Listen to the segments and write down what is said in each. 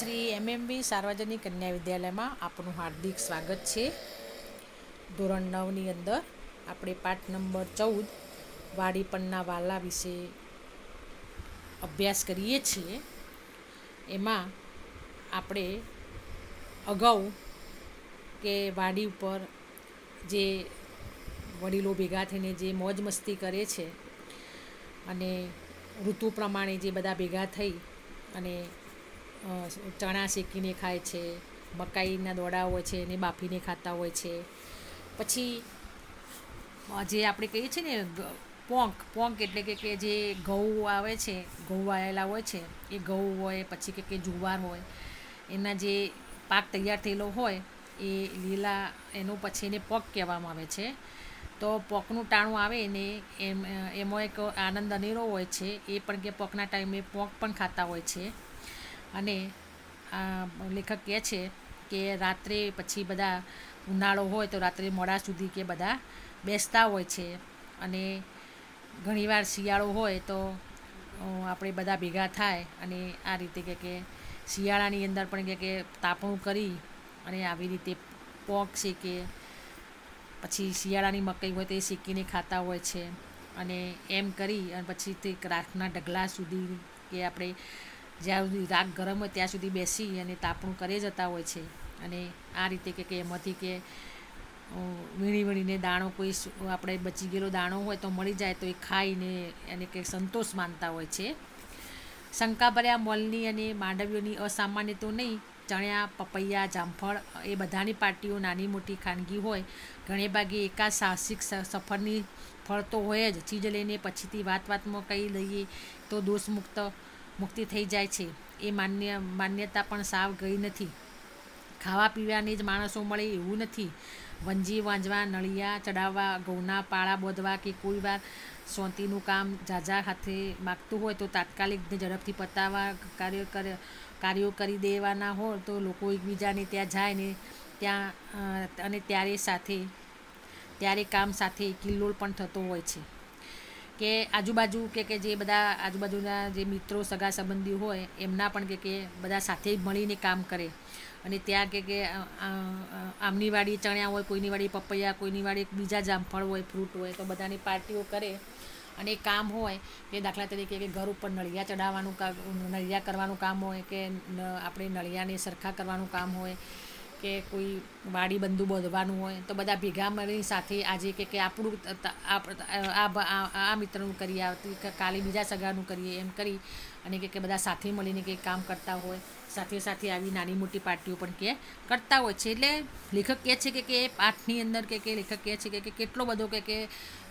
Shri MMB સાર્વજનિક કન્યા વિદ્યાલયમાં આપનું હાર્દિક સ્વાગત છે. ધોરણ નવની અંદર આપણે પાઠ નંબર ચૌદ વાડી પરના વાલા વિશે અભ્યાસ કરીએ છીએ. એમાં આપણે અગાઉ કે વાડી ઉપર જે વડીલો ભેગા થઈને જે મોજ મસ્તી કરે છે અને ઋતુ પ્રમાણે જે બધા ભેગા થઈ અને ચણા શેકીને ખાય છે, મકાઈના દોડા હોય છે, એને બાફીને ખાતા હોય છે. પછી જે આપણે કહીએ છીએ ને પોંક પોંક એટલે કે કે જે ઘઉં આવે છે, ઘઉં વાયેલા હોય છે, એ ઘઉં હોય, પછી કે કે જુવાર હોય, એના જે પાક તૈયાર થયેલો હોય, એ લીલા, એનું પછી એને પોક કહેવામાં આવે છે. તો પોકનું ટાણું આવે ને, એમ, એમાં એક આનંદ અનેરો હોય છે, એ પણ કે પોકના ટાઈમે પોંક પણ ખાતા હોય છે. અને આ લેખક કહે છે કે રાત્રે પછી બધા ઉનાળો હોય તો રાત્રે મોડા સુધી કે બધા બેસતા હોય છે. અને ઘણીવાર શિયાળો હોય તો આપણે બધા ભેગા થાય અને આ રીતે કે કે શિયાળાની અંદર પણ કે કે તાપણું કરી અને આવી રીતે પોક શેકે, પછી શિયાળાની મકાઈ હોય તો શેકીને ખાતા હોય છે. અને એમ કરી અને પછી તે રાખના ઢગલા સુધી કે આપણે જ્યાં સુધી રાગ ગરમ હોય ત્યાં સુધી બેસી અને તાપણું કરે જતા હોય છે. અને આ રીતે કે એમાંથી કે વીણી વીણીને દાણો કોઈ આપણે બચી ગયેલો દાણો હોય તો મળી જાય તો એ ખાઈને એને કંઈક સંતોષ માનતા હોય છે. શંકાભર્યા મોલની અને માંડવીઓની અસામાન્ય તો નહીં, ચણ્યા, પપૈયા, જામફળ એ બધાની પાર્ટીઓ નાની મોટી ખાનગી હોય, ઘણે ભાગે એકાદ સાહસિક સફરની ફળ તો હોય જ. ચીજ લઈને પછીથી વાત વાતમાં કહી લઈએ તો દોષ મુક્ત થઈ જાય છે. એ માન્ય, માન્યતા પણ સાવ ગઈ નથી. ખાવા પીવાની જ માણસો મળે એવું નથી. વંજી વાંજવા, નળિયા ચડાવવા ઘઉંના પાળા બોધવા કે કોઈ વાર સોંતીનું કામ ઝાઝા હાથે માગતું હોય તો તાત્કાલિક ઝડપથી પતાવવા કાર્ય કરે, કાર્યો કરી દેવાના હોય તો લોકો એકબીજાને ત્યાં જાય ને ત્યાં અને ત્યારે સાથે, ત્યારે કામ સાથે કિલ્લોળ પણ થતો હોય છે. કે આજુબાજુ કે કે જે બધા આજુબાજુના જે મિત્રો, સગા સંબંધી હોય, એમના પણ કે કે બધા સાથે મળીને કામ કરે. અને ત્યાં કે કે આમની વાડી ચણ્યા હોય, કોઈની વાડી પપૈયા, કોઈની વાડી બીજા જામફળ હોય, ફ્રૂટ હોય, તો બધાની પાર્ટીઓ કરે અને કામ હોય કે દાખલા તરીકે કે ઘર ઉપર નળિયા ચડાવવાનું નળિયા કરવાનું કામ હોય કે આપણે નળિયાને સરખા કરવાનું કામ હોય કે કોઈ વાડી બંધુ બાંધવાનું હોય તો બધા ભેગા મળી સાથે આજે કે કે આપણું આ મિત્રનું કરીએ, આવતી કાલે બીજા સગાનું કરીએ, એમ કરી અને કે બધા સાથે મળીને કંઈક કામ કરતા હોય. સાથે સાથે આવી નાની મોટી પાર્ટીઓ પણ કે કરતા હોય છે એટલે લેખક કહે છે કે કે પાઠની અંદર કે કે લેખક કહે છે કે કેટલો બધો કે કે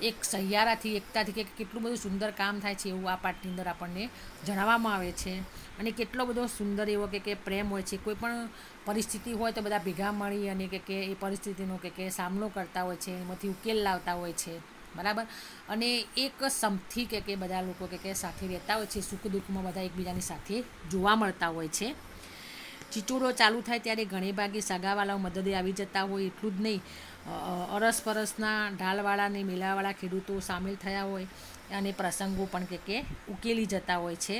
એક સહિયારાથી એકતાથી કે કેટલું બધું સુંદર કામ થાય છે એવું આ પાઠની અંદર આપણને જણાવવામાં આવે છે અને કેટલો બધો સુંદર એવો કે કે પ્રેમ હોય છે કોઈ પણ પરિસ્થિતિ હોય તો બધા ભેગા મળી અને કે કે એ પરિસ્થિતિનો કે કે સામનો કરતા હોય છે એમાંથી ઉકેલ લાવતા હોય છે બરાબર અને એક સમથી કે કે બધા લોકો કે કે સાથે રહેતા હોય છે સુખ દુઃખમાં બધા એકબીજાની સાથે જોવા મળતા હોય છે ચીચોડો ચાલુ થાય ત્યારે ઘણી ભાગે સગાવાલાઓ મદદે આવી જતા હોય, એટલું જ નહીં. અરસપરસના ઢાલવાળા ને મેલાવાળા ખેડૂતો સામેલ થયા હોય અને પ્રસંગો પણ કે કે ઉકેલી જતા હોય છે.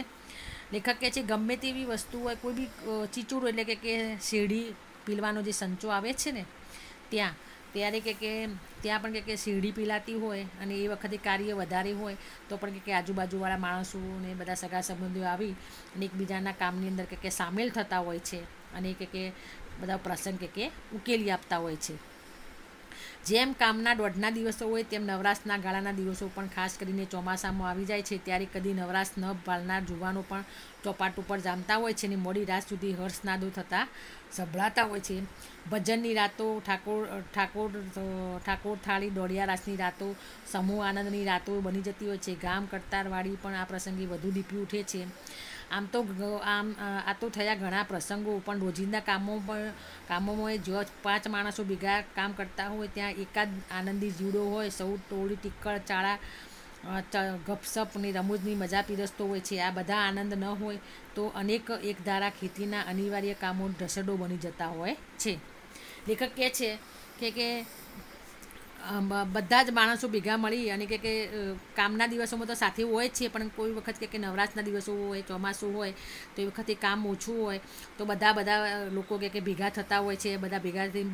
લેખક કહે છે, ગમે તેવી વસ્તુ હોય, કોઈ બી ચીચોડો એટલે કે કે શેરડી પીલવાનો જે સંચો આવે છે ને, ત્યાં ત્યારે કે કે ત્યાં પણ કે કે શીરડી પીલાતી હોય અને એ વખતે કાર્ય વધારે હોય, તો પણ કે કે આજુબાજુવાળા માણસોને બધા સગા સંબંધીઓ આવી અને એકબીજાના કામની અંદર કે કે સામેલ થતા હોય છે અને કે કે બધા પ્રસંગ કે કે ઉકેલી આપતા હોય છે. જેમ કામના દોઢના દિવસો હોય, તેમ નવરાશના ગાળાના દિવસો પણ ખાસ કરીને ચોમાસામાં આવી જાય છે. ત્યારે કદી નવરાશ ન ભાળનાર જુવાનો પણ ચોપાટ ઉપર જામતા હોય છે અને મોડી રાત સુધી હર્ષનાદો થતા સંભળાતા હોય છે. ભજનની રાતો, ઠાકોર ઠાકોર ઠાકોર થાળી દોડિયા રાસની રાતો, સમૂહ આનંદની રાતો બની જતી હોય છે. ગામ કરતારવાળી પણ આ પ્રસંગે વધુ દીપી ઉઠે છે. આમ તો આમ આ તો થયા ઘણા પ્રસંગો, પણ રોજિંદા કામો પણ, કામોમાં જો પાંચ માણસો ભેગા કામ કરતા હોય, ત્યાં એકાદ આનંદી જીવડો હોય, સૌ ટોળી ટીક્કળ ચાળા ગપસપ ને રમૂજની મજા પીરસતો હોય છે. આ બધા આનંદ ન હોય તો અનેક એકધારા ખેતીના અનિવાર્ય કામો, ઢસડો બની જતા હોય છે. લેખક કહે છે કે કે બધા જ માણસો ભેગા મળી અને કે કે કામના દિવસોમાં તો સાથે હોય જ છે, પણ કોઈ વખત કે કે નવરાશના દિવસો હોય, ચોમાસું હોય, તો એ વખતે કામ ઓછું હોય, તો બધા બધા લોકો કે કે ભેગા થતા હોય છે, બધા ભેગા થઈ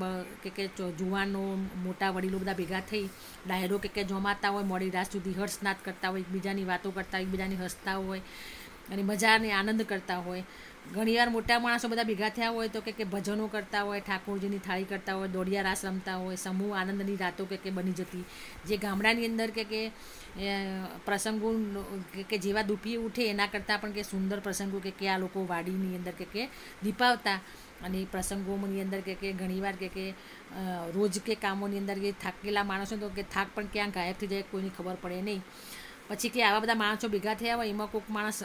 કે કે જુવાનો, મોટા વડીલો બધા ભેગા થઈ, ડાયરો કે કે જમાતા હોય, મોડી રાત સુધી હર્ષનાદ કરતા હોય, એકબીજાની વાતો કરતા, એકબીજાની હસતા હોય, અને મજાને આનંદ કરતા હોય ઘણીવાર મોટા માણસો બધા ભેગા થયા હોય તો કે ભજનો કરતા હોય, ઠાકોરજીની થાળી કરતા હોય, દોડિયા રાસ રમતા હોય, સમૂહ આનંદની રાતો કે બની જતી. જે ગામડાની અંદર કે કે પ્રસંગો કે જેવા દુપી ઉઠે એના કરતાં પણ કે સુંદર પ્રસંગો કે કે આ લોકો વાડીની અંદર કે કે દીપાવતા. અને પ્રસંગોની અંદર કે કે ઘણીવાર કે કે રોજ કે કામોની અંદર કે થાકેલા માણસો તો કે થાક પણ ક્યાં ગાયબ થઈ જાય કોઈની ખબર પડે નહીં. પછી કે આવા બધા માણસો ભેગા થયા હોય, એમાં કોઈક માણસ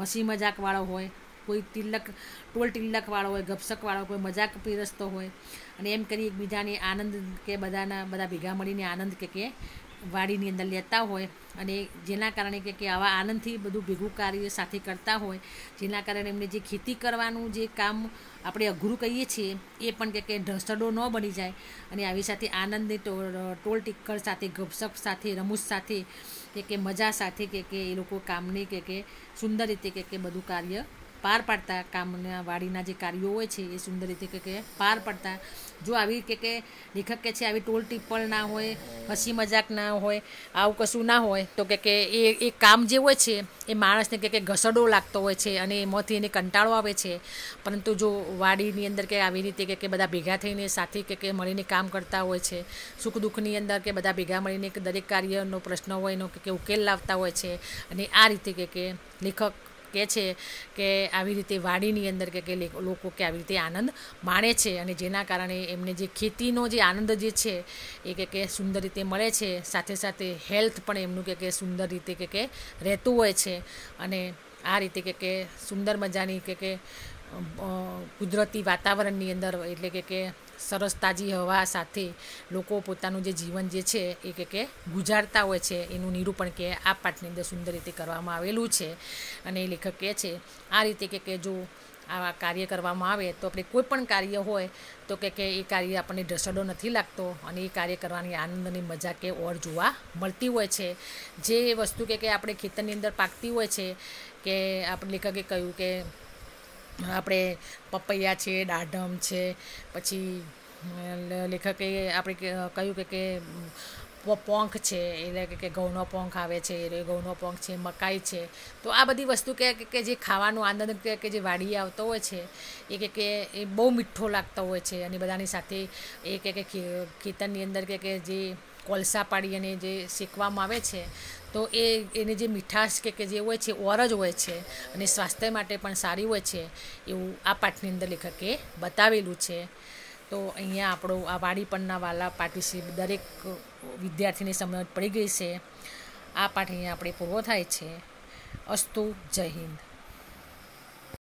હસી મજાકવાળો હોય કોઈ તિલક, ટોલ તિલકવાળો હોય ગપસકવાળો કોઈ મજાક પીરસતો હોય અને એમ કરી એકબીજાને આનંદ કે બધાના, બધા ભેગા મળીને આનંદ કે કે વાડીની અંદર લેતા હોય અને જેના કારણે કે કે આવા આનંદથી બધું ભેગું કાર્ય સાથે કરતા હોય, જેના કારણે એમને જે ખેતી કરવાનું જે કામ આપણે અઘરું કહીએ છીએ, એ પણ કે કે ઢસડો ન બની જાય અને આવી સાથે આનંદની ટોલ ટિક્કર સાથે, ગપસપ સાથે, રમૂજ સાથે, કે કે મજા સાથે કે કે એ લોકો કામની કે કે સુંદર રીતે કે કે બધું કાર્ય પાર પાડતા કામના વાડીના જે કાર્યો હોય છે એ સુંદર રીતે કે કે પાર પાડતા. જો આવી કે કે લેખક કે છે, આવી ટોલ ટીપ્પળ ના હોય, હસી મજાક ના હોય, આવું કશું ના હોય, તો કે કે એ એ કામ જે હોય છે, એ માણસને કે કે ઘસડો લાગતો હોય છે અને એમાંથી એને કંટાળો આવે છે. પરંતુ જો વાડીની અંદર કે આવી રીતે કે કે બધા ભેગા થઈને સાથે કે કે મળીને કામ કરતા હોય છે, સુખ દુઃખની અંદર કે બધા ભેગા મળીને દરેક કાર્યનો પ્રશ્ન હોય એનો કે ઉકેલ લાવતા હોય છે અને આ રીતે કે કે લેખક કહે છે કે આવી રીતે વાડીની અંદર કે કે લોકો કે આવી રીતે આનંદ માણે છે અને જેના કારણે એમને જે ખેતીનો જે આનંદ જે છે એ કે કે સુંદર રીતે મળે છે. સાથે સાથે હેલ્થ પણ એમનું કે કે સુંદર રીતે કે કે રહેતું હોય છે અને આ રીતે કે કે સુંદર મજાની કે કે કુદરતી વાતાવરણની અંદર એટલે કે કે સરસ તાજી હવા સાથે લોકો પોતાનું જે જીવન જે છે એ કે કે ગુજારતા હોય છે, એનું નિરૂપણ કે આ પાઠની અંદર સુંદર રીતે કરવામાં આવેલું છે. અને એ લેખક કહે છે, આ રીતે કે કે જો આવા કાર્ય કરવામાં આવે તો આપણે કોઈ પણ કાર્ય હોય તો કે કે એ કાર્ય આપણને ઢસડો નથી લાગતો અને એ કાર્ય કરવાની આનંદની મજા કે ઓર જોવા મળતી હોય છે. જે વસ્તુ કે કે આપણે ખેતરની અંદર પાકતી હોય છે કે આપણે લેખકે કહ્યું કે આપણે પપૈયા છે દાડમ છે, પછી લેખકે આપણે કહ્યું કે કે પોંખ છે, એટલે કે ઘઉંનો પોંખ આવે છે એ ઘઉંનો પોંખ છે, મકાઈ છે. તો આ બધી વસ્તુ કે કે જે ખાવાનો આનંદ કે જે વાડીએ આવતો હોય છે, એ કે કે, એ બહુ મીઠો લાગતો હોય છે. અને બધાની સાથે એ કે કે ખેતરની અંદર કે કે જે કોલસા પાડી અને જે શેકવામાં આવે છે, તો એ, એની જે મીઠાશ કે કે જે હોય છે ઓર જ હોય છે અને સ્વાસ્થ્ય માટે પણ સારી હોય છે, એવું આ પાઠની અંદર લેખકે બતાવેલું છે. તો અહીંયા આપણો આ વાડી પરના વાલા પાઠ દરેક વિદ્યાર્થીની સમજ પડી ગઈ છે. આ પાઠ અહીંયા આપણે પૂરો થાય છે. અસ્તુ જય હિન્દ.